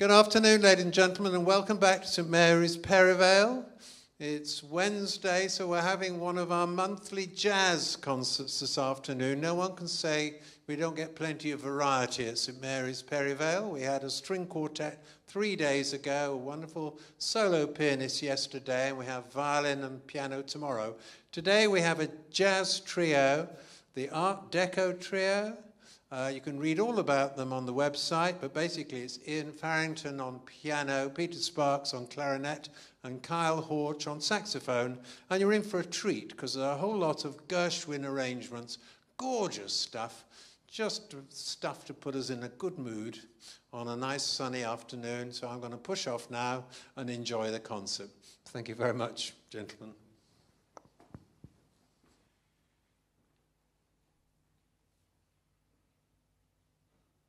Good afternoon, ladies and gentlemen, and welcome back to St Mary's Perivale. It's Wednesday, so we're having one of our monthly jazz concerts this afternoon. No one can say we don't get plenty of variety at St Mary's Perivale. We had a string quartet three days ago, a wonderful solo pianist yesterday, and we have violin and piano tomorrow. Today we have a jazz trio, the Art Deco Trio, uh, you can read all about them on the website, but basically it's Iain Farrington on piano, Peter Sparks on clarinet, and Kyle Horch on saxophone. And you're in for a treat because there are a whole lot of Gershwin arrangements, gorgeous stuff, just stuff to put us in a good mood on a nice sunny afternoon. So I'm going to push off now and enjoy the concert. Thank you very much, gentlemen.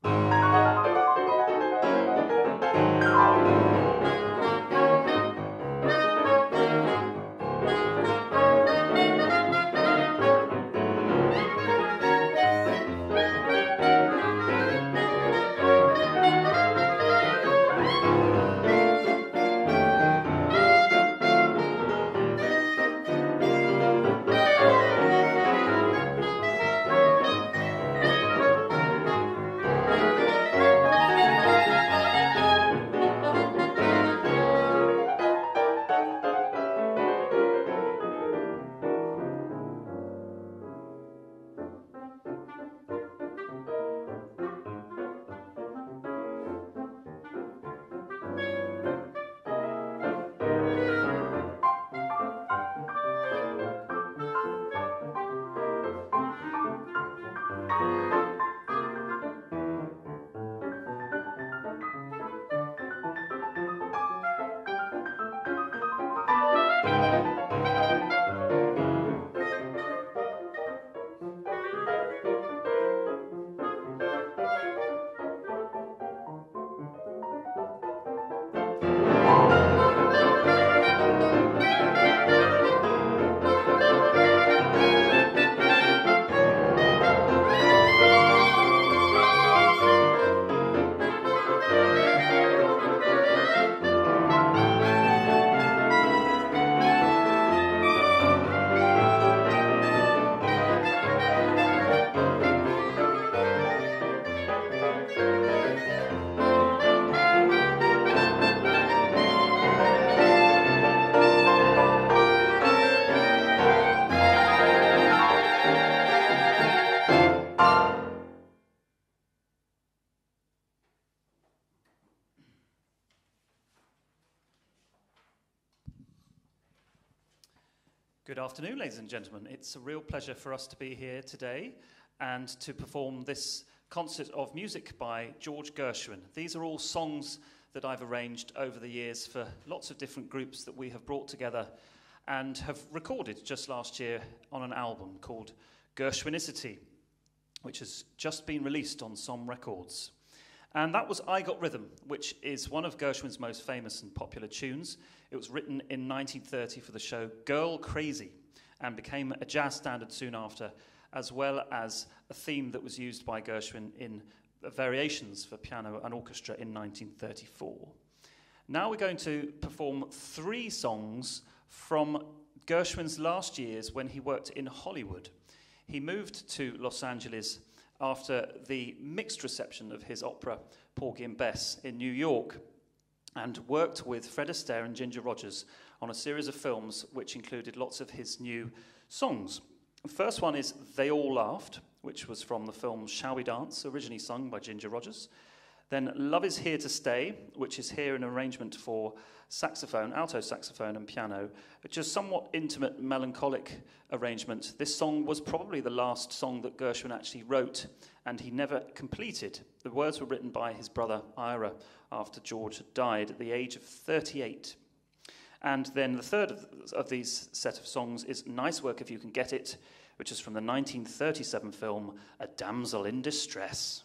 Good afternoon, ladies and gentlemen. It's a real pleasure for us to be here today and to perform this concert of music by George Gershwin. These are all songs that I've arranged over the years for lots of different groups that we have brought together and have recorded just last year on an album called Gershwinicity, which has just been released on SOMM Records. And that was I Got Rhythm, which is one of Gershwin's most famous and popular tunes. It was written in 1930 for the show Girl Crazy and became a jazz standard soon after, as well as a theme that was used by Gershwin in variations for piano and orchestra in 1934. Now we're going to perform three songs from Gershwin's last years when he worked in Hollywood. He moved to Los Angeles after the mixed reception of his opera Porgy and Bess in New York and worked with Fred Astaire and Ginger Rogers on a series of films which included lots of his new songs. The first one is They All Laughed, which was from the film Shall We Dance, originally sung by Ginger Rogers. Then Love Is Here to Stay, which is here an arrangement for saxophone, alto saxophone, and piano, which is somewhat intimate, melancholic arrangement. This song was probably the last song that Gershwin actually wrote, and he never completed. The words were written by his brother Ira after George had died at the age of 38. And then the third of, of these set of songs is Nice Work If You Can Get It, which is from the 1937 film A Damsel in Distress.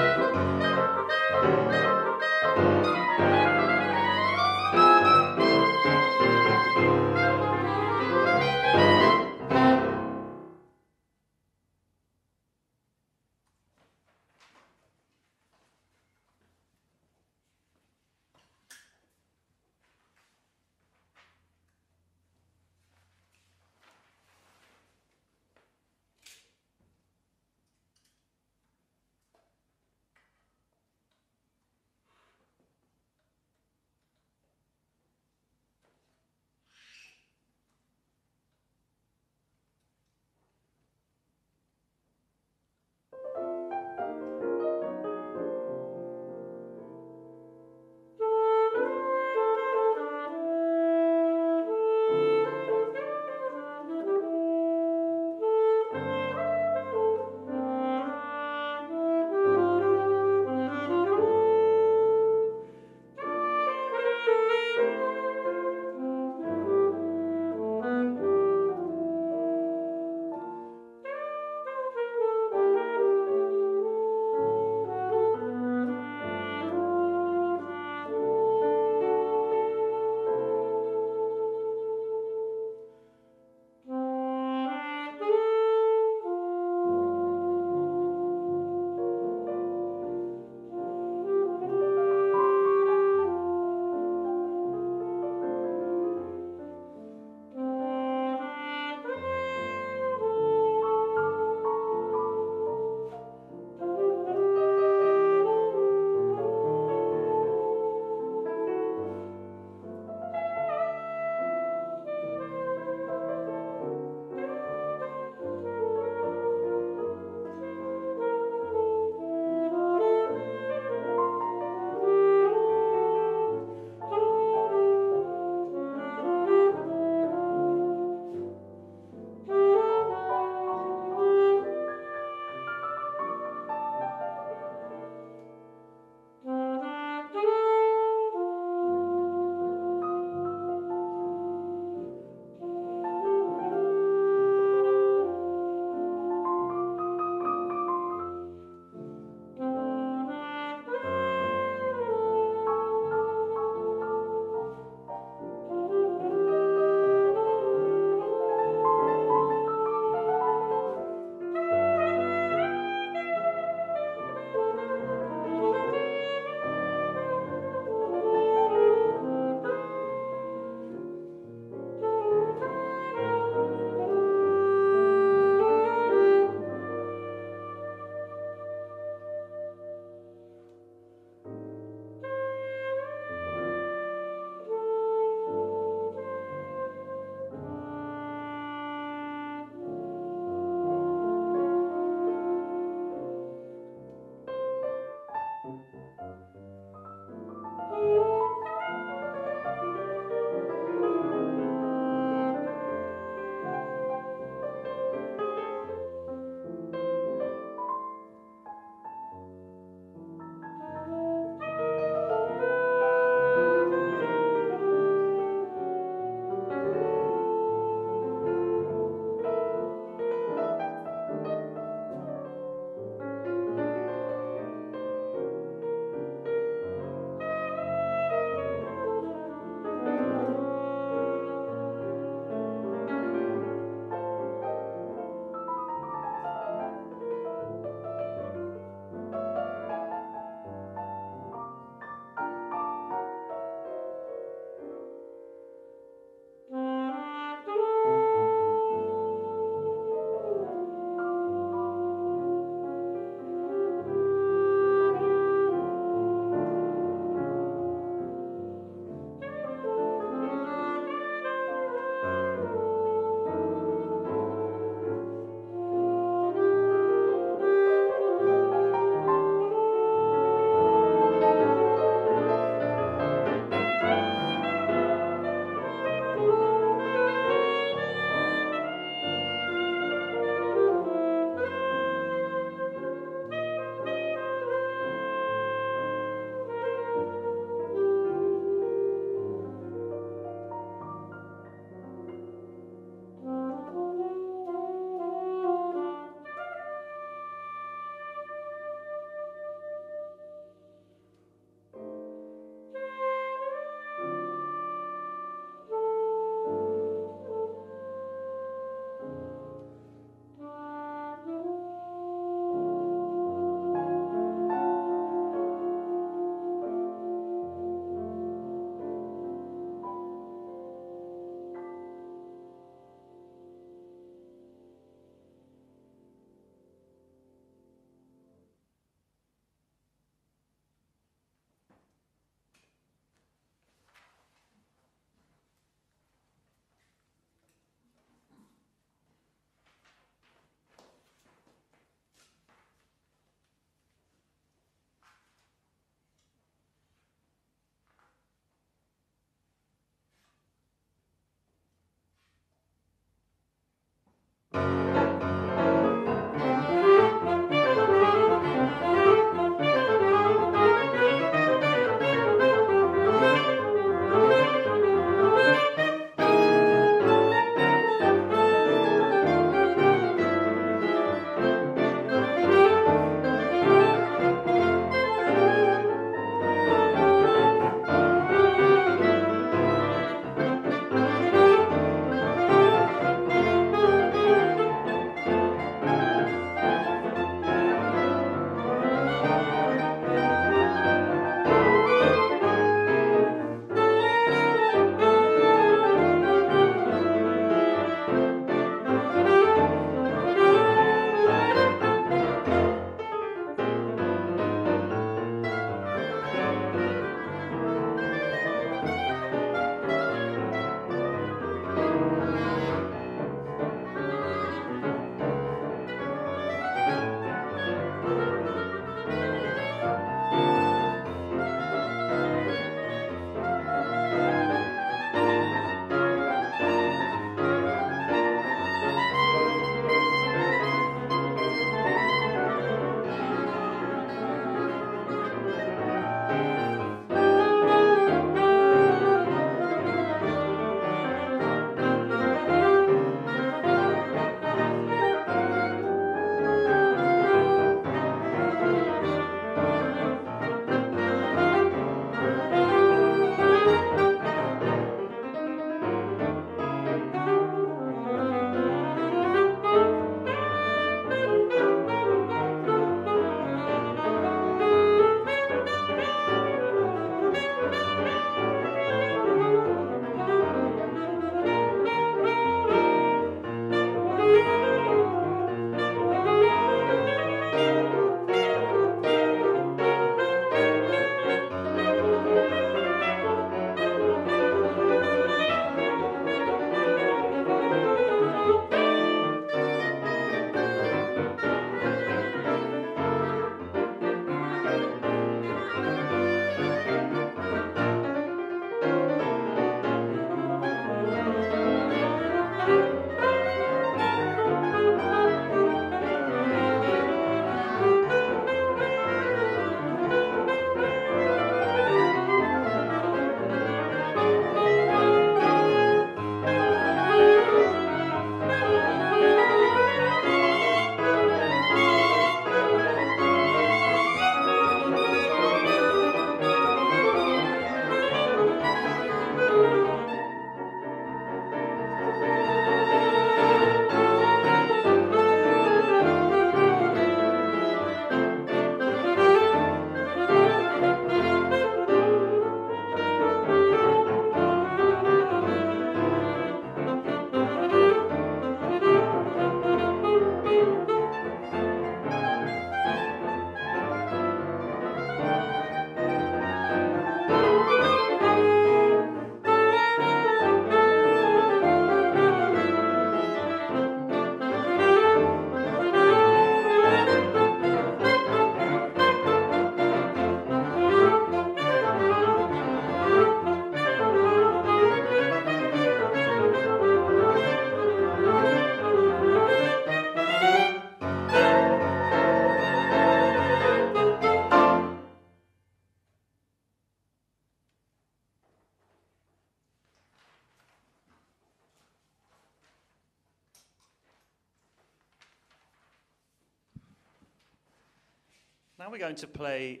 Now we're going to play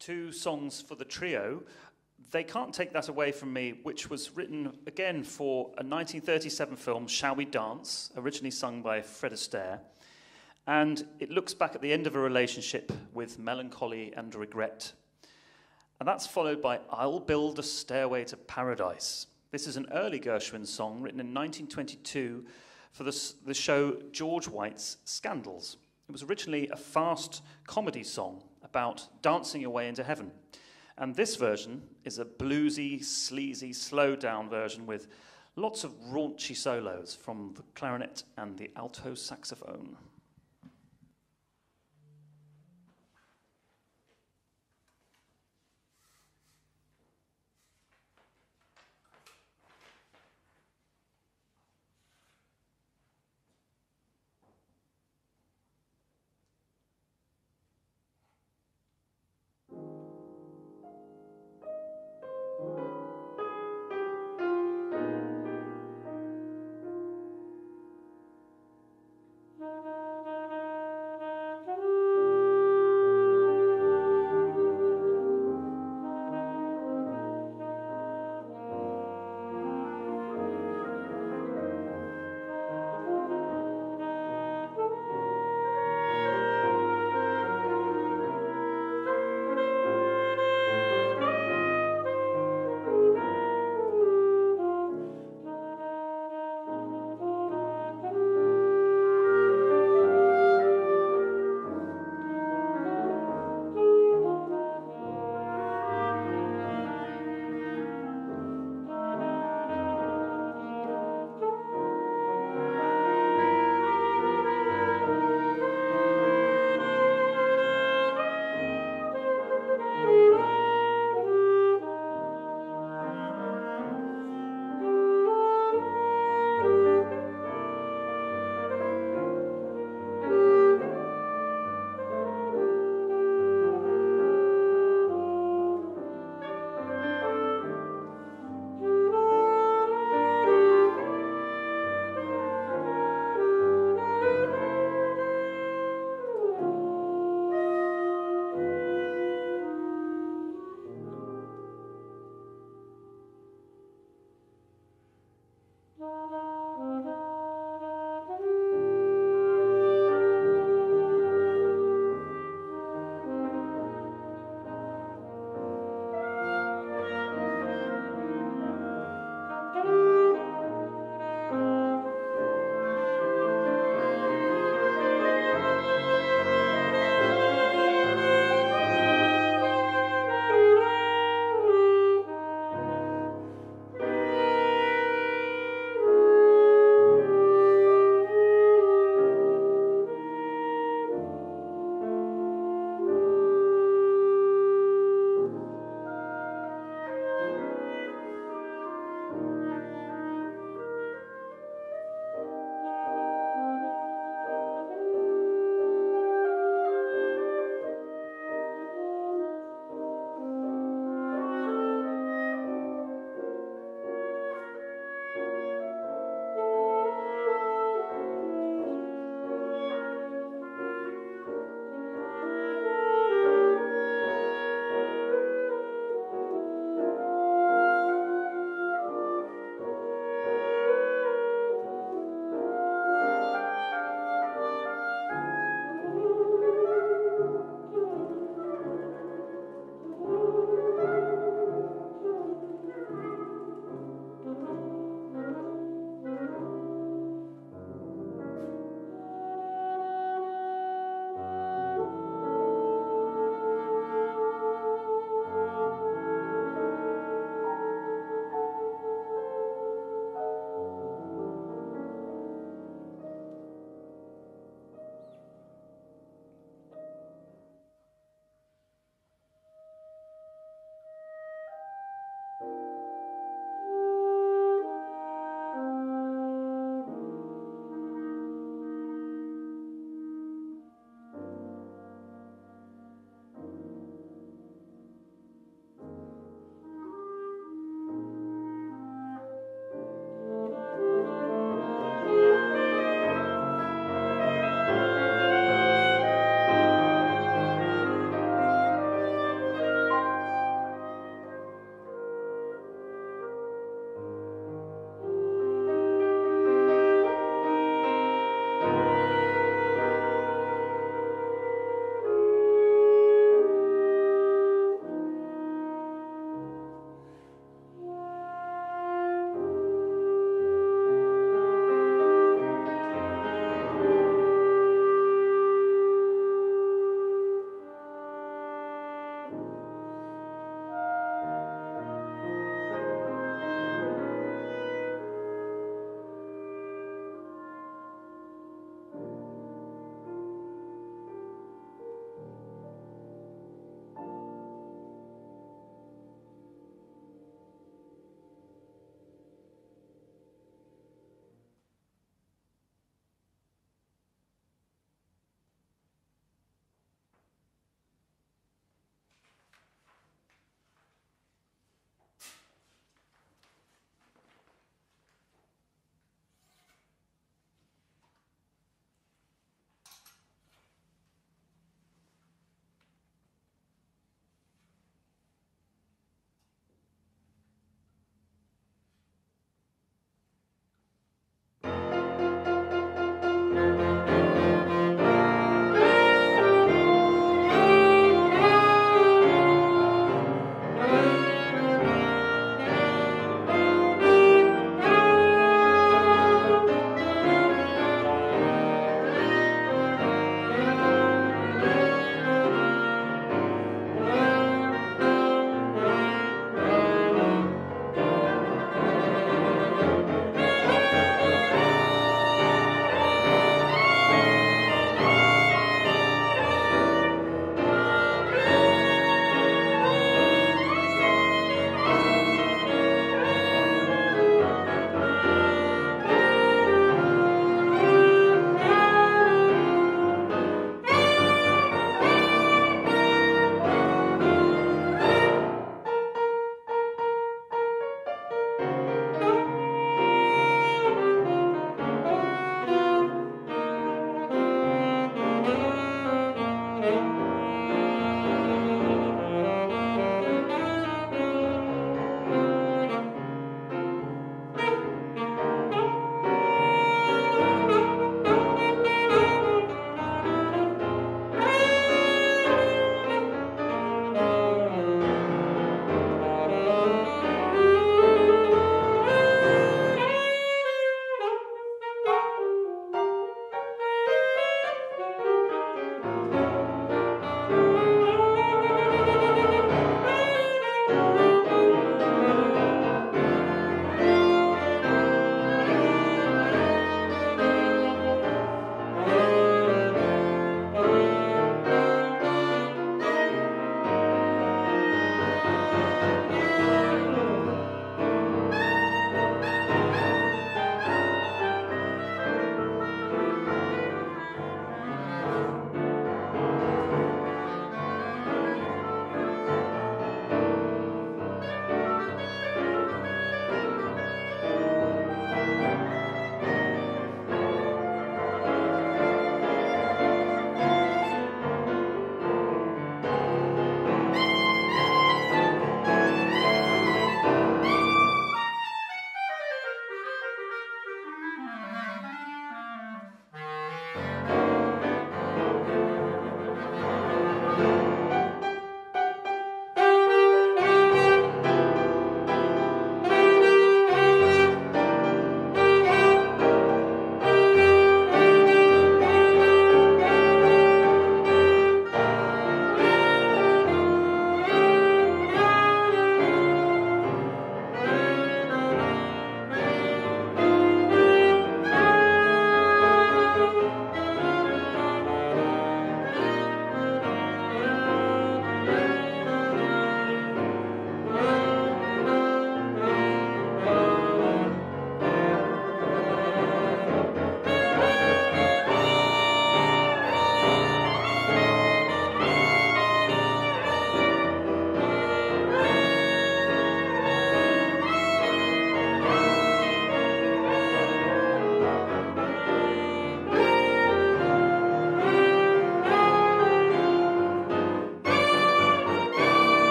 two songs for the trio. They can't take that away from me, which was written again for a 1937 film, Shall We Dance, originally sung by Fred Astaire. And it looks back at the end of a relationship with melancholy and regret. And that's followed by I'll Build a Stairway to Paradise. This is an early Gershwin song written in 1922 for the, the show George White's Scandals. It was originally a fast comedy song about dancing your way into heaven. And this version is a bluesy, sleazy, slow down version with lots of raunchy solos from the clarinet and the alto saxophone.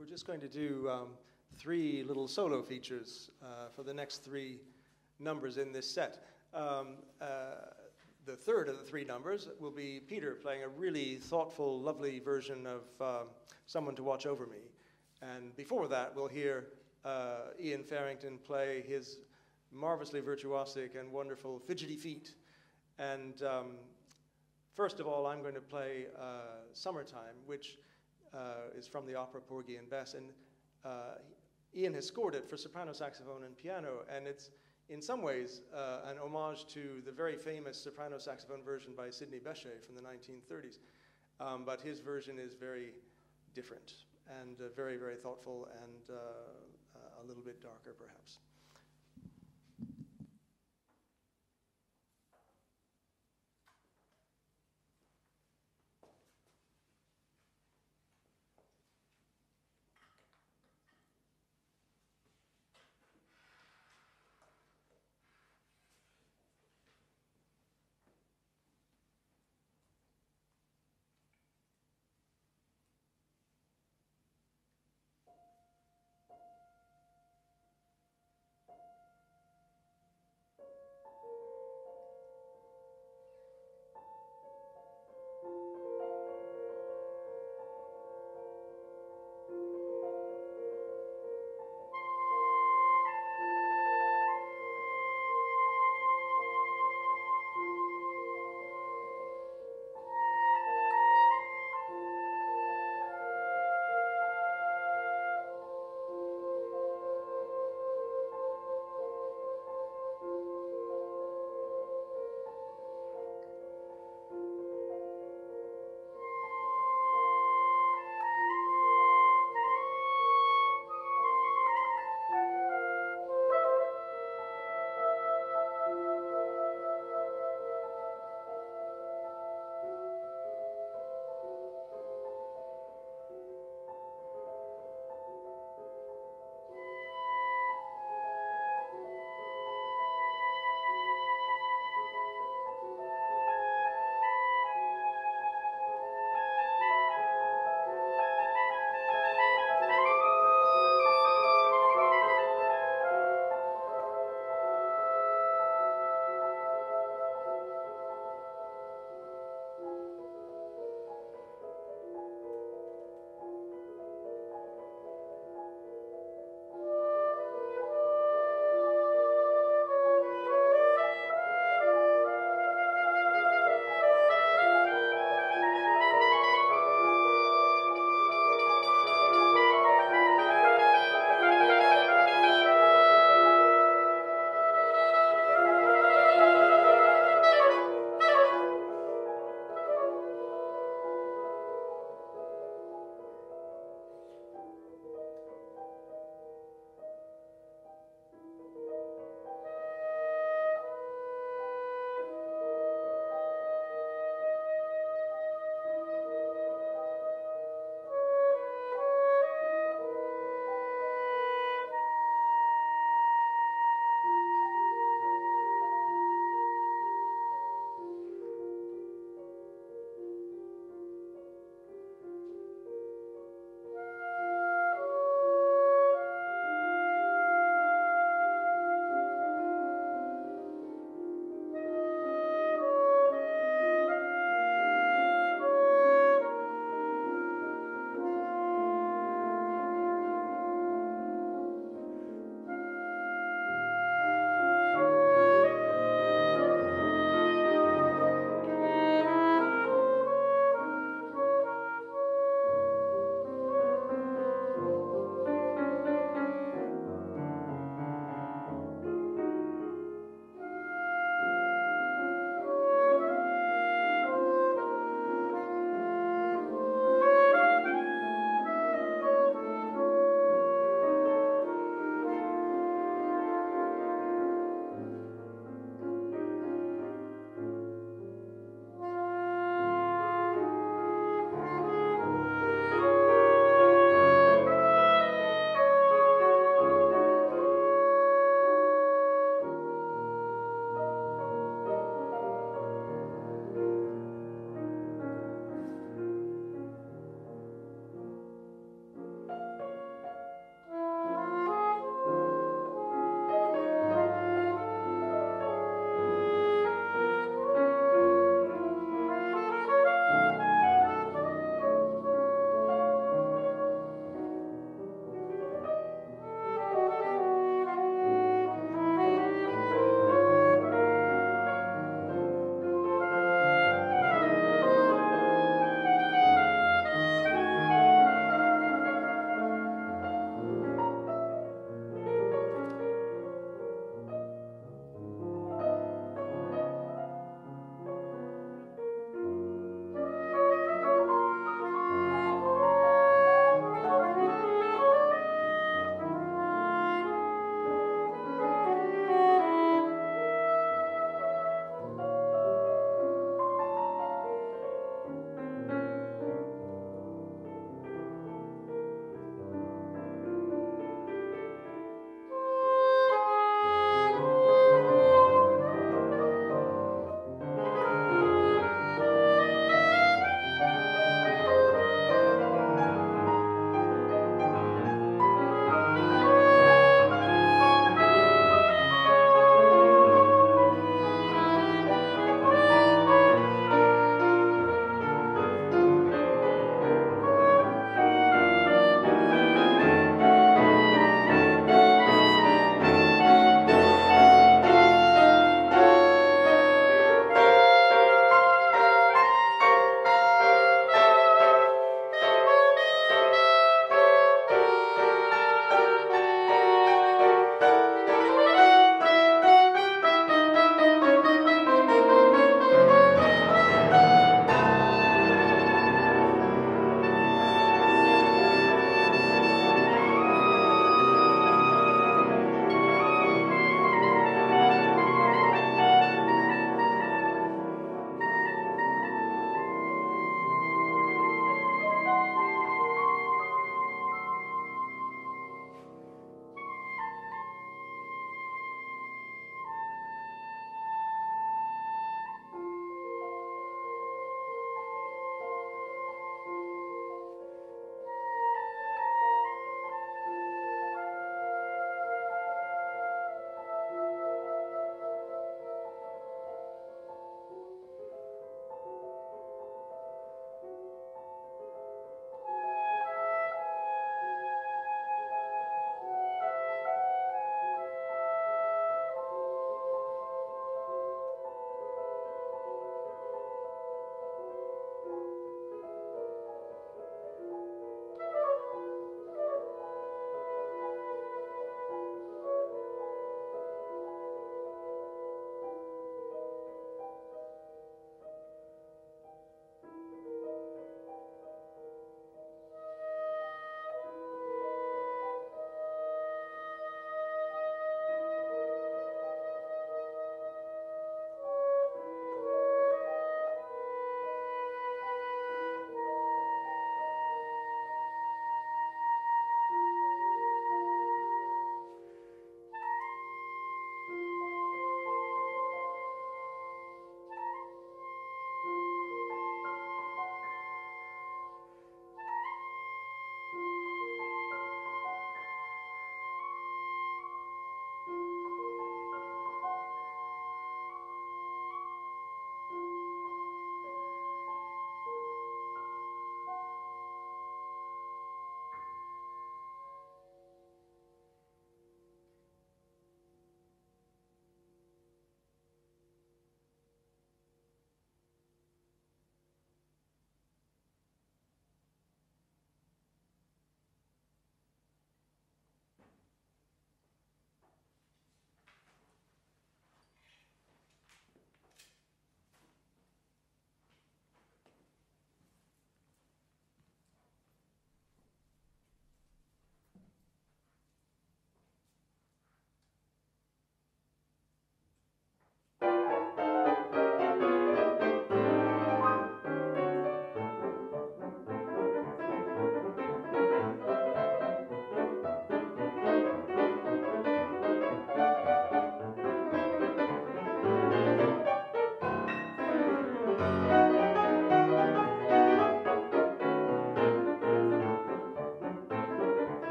We're just going to do um, three little solo features uh, for the next three numbers in this set. Um, uh, the third of the three numbers will be Peter playing a really thoughtful, lovely version of um, Someone to Watch Over Me. And before that, we'll hear uh, Iain Farrington play his marvelously virtuosic and wonderful Fidgety Feet. And um, first of all, I'm going to play uh, Summertime, which uh, is from the opera Porgy and Bess. And uh, Iain has scored it for soprano saxophone and piano, and it's in some ways uh, an homage to the very famous soprano saxophone version by Sidney Bechet from the 1930s. Um, but his version is very different and uh, very, very thoughtful and uh, a little bit darker, perhaps.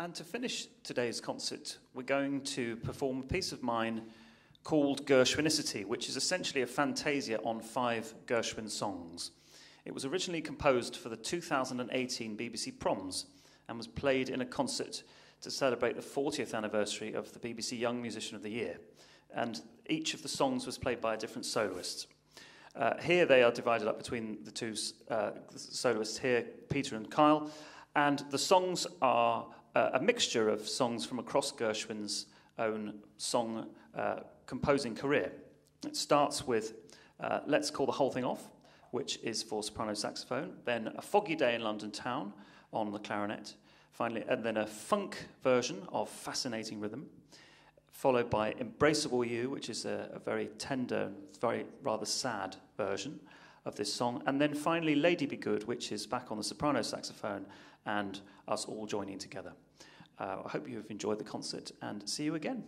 And to finish today's concert, we're going to perform a piece of mine called Gershwinicity, which is essentially a fantasia on five Gershwin songs. It was originally composed for the 2018 BBC Proms and was played in a concert to celebrate the 40th anniversary of the BBC Young Musician of the Year. And each of the songs was played by a different soloist. Uh, here they are divided up between the two uh, soloists here, Peter and Kyle. And the songs are uh, a mixture of songs from across Gershwin's own song uh, composing career. It starts with uh, Let's Call the Whole Thing Off, which is for soprano saxophone, then A Foggy Day in London Town on the clarinet, finally, and then a funk version of Fascinating Rhythm, followed by Embraceable You, which is a, a very tender, very rather sad version of this song, and then finally Lady Be Good, which is back on the soprano saxophone and us all joining together. Uh, I hope you've enjoyed the concert and see you again.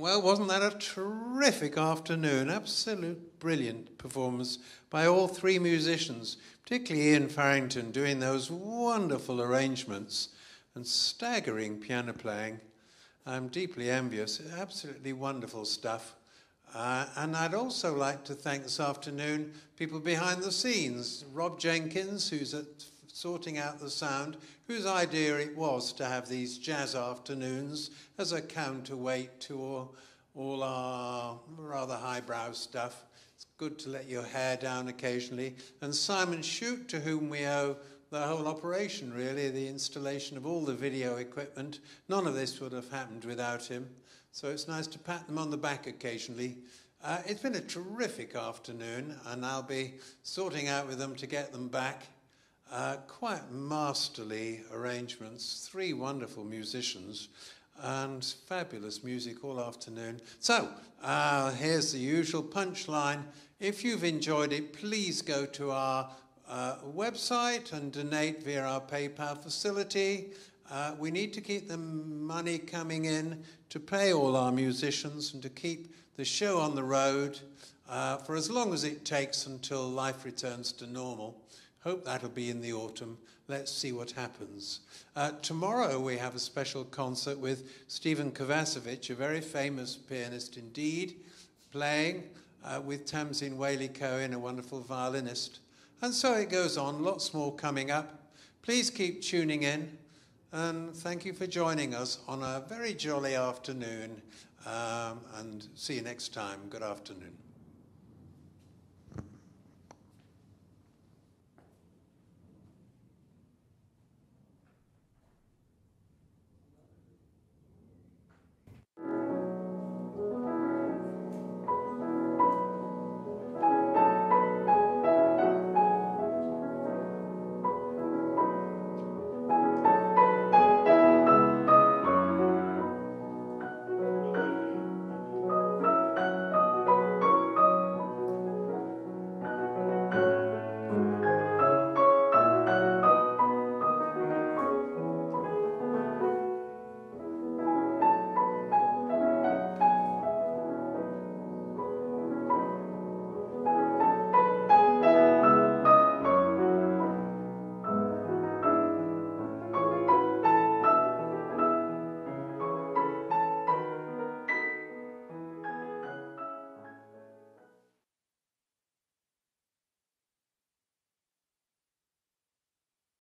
Well, wasn't that a terrific afternoon? Absolute brilliant performance by all three musicians, particularly Iain Farrington doing those wonderful arrangements and staggering piano playing. I'm deeply envious. Absolutely wonderful stuff. Uh, and I'd also like to thank this afternoon people behind the scenes. Rob Jenkins, who's at, sorting out the sound, whose idea it was to have these jazz afternoons as a counterweight to all, all our rather highbrow stuff. It's good to let your hair down occasionally. And Simon Shute, to whom we owe the whole operation, really, the installation of all the video equipment. None of this would have happened without him. So it's nice to pat them on the back occasionally. Uh, it's been a terrific afternoon, and I'll be sorting out with them to get them back. Uh, quite masterly arrangements, three wonderful musicians, and fabulous music all afternoon. So, uh, here's the usual punchline. If you've enjoyed it, please go to our uh, website and donate via our PayPal facility. Uh, we need to keep the money coming in to pay all our musicians and to keep the show on the road uh, for as long as it takes until life returns to normal. Hope that'll be in the autumn. Let's see what happens. Uh, tomorrow we have a special concert with Stephen Kovacevich, a very famous pianist indeed, playing uh, with Tamsin Waley-Cohen, a wonderful violinist. And so it goes on, lots more coming up. Please keep tuning in. And thank you for joining us on a very jolly afternoon. Um, and see you next time. Good afternoon.